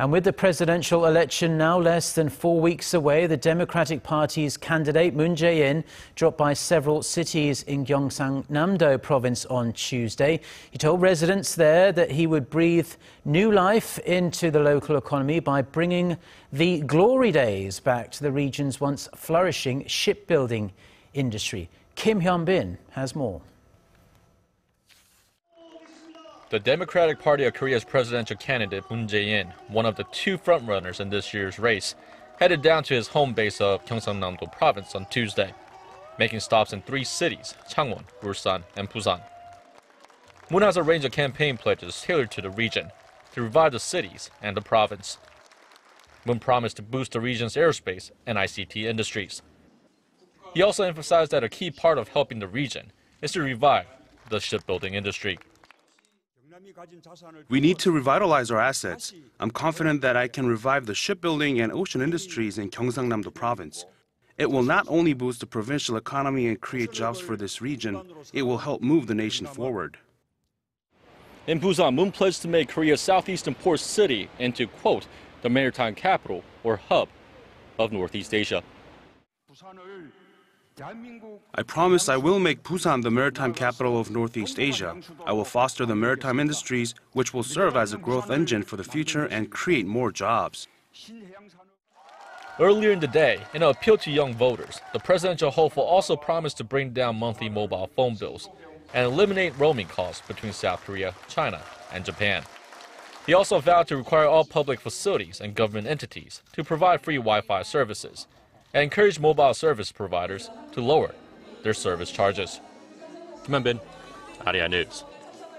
And with the presidential election now less than four weeks away, the Democratic Party's candidate Moon Jae-in dropped by several cities in Gyeongsangnam-do province on Tuesday. He told residents there that he would breathe new life into the local economy by bringing the glory days back to the region's once flourishing shipbuilding industry. Kim Hyun-bin has more. The Democratic Party of Korea's presidential candidate Moon Jae-in, one of the two frontrunners in this year's race, headed down to his home base of Gyeongsangnam-do province on Tuesday, making stops in three cities, Changwon, Ulsan, and Busan. Moon has a range of campaign pledges tailored to the region to revive the cities and the province. Moon promised to boost the region's aerospace and ICT industries. He also emphasized that a key part of helping the region is to revive the shipbuilding industry. We need to revitalize our assets. I'm confident that I can revive the shipbuilding and ocean industries in Gyeongsangnam-do province. It will not only boost the provincial economy and create jobs for this region, it will help move the nation forward. In Busan, Moon pledged to make Korea's southeastern port city into, quote, the maritime capital or hub of Northeast Asia. I promise I will make Busan the maritime capital of Northeast Asia. I will foster the maritime industries, which will serve as a growth engine for the future and create more jobs. Earlier in the day, in an appeal to young voters, the presidential hopeful also promised to bring down monthly mobile phone bills and eliminate roaming costs between South Korea, China, and Japan. He also vowed to require all public facilities and government entities to provide free Wi-Fi services and encourage mobile service providers to lower their service charges. Kim Hyun-bin, Arirang News.